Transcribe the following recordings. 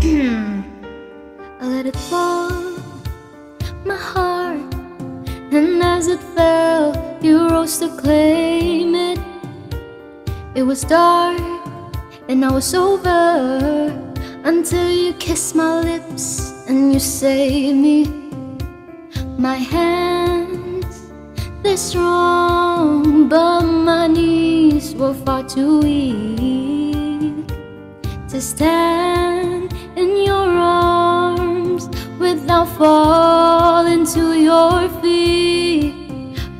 Hmm. I let it fall, my heart, and as it fell, you rose to claim it. It was dark, and I was over until you kissed my lips and you saved me. My hands, they're strong, but my knees were far too weak to stand without into your feet.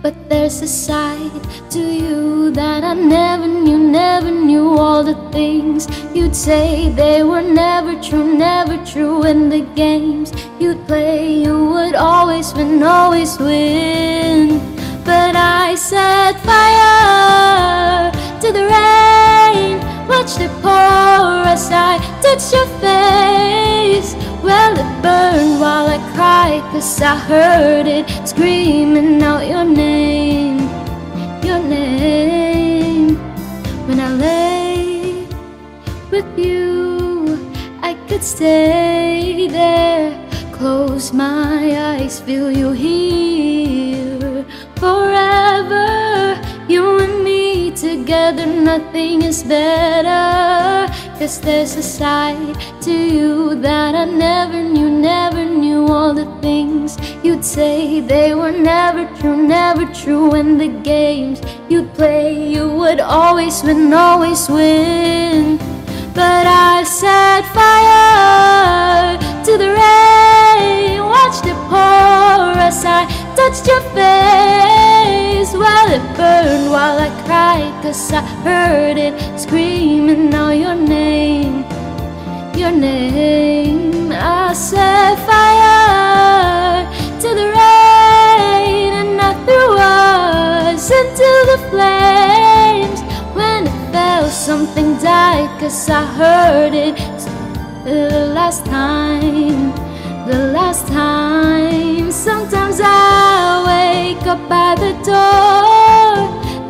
But there's a side to you that I never knew, never knew all the things you'd say. They were never true, never true in the games you'd play. You would always win, always win. But I set fire cause I heard it screaming out your name your name. When I lay with you I could stay there. Close my eyes, feel you here Forever. You and me together Nothing is better. Cause there's a side to you that you'd say They were never true, never true in the games you'd play. You would always win, always win. But I set fire to the rain Watched it pour as I touched your face. Well, it burned while I cried Cause I heard it screaming out your name Your name into the flames. When it fell something died Cause I heard it. The last time The last time. Sometimes I wake up by the door.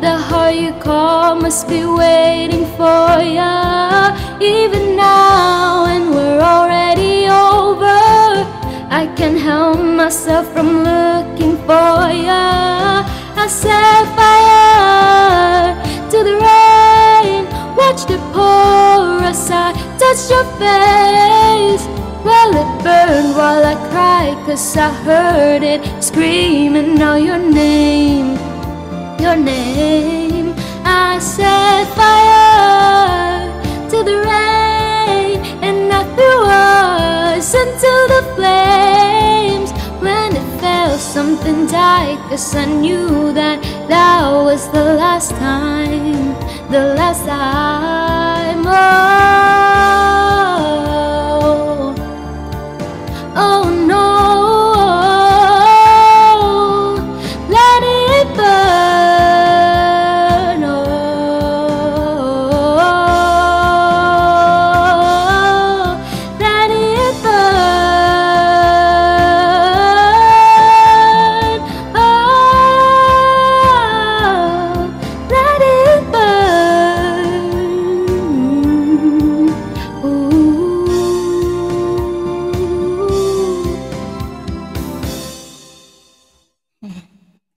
The heart you call must be waiting for ya. Even now and we're already over. I can't help myself from your face. Well, it burned while I cried Cause I heard it screaming out your name Your name. I set fire to the rain And I threw us into the flames. When it fell something died Cause I knew that that was the last time The last time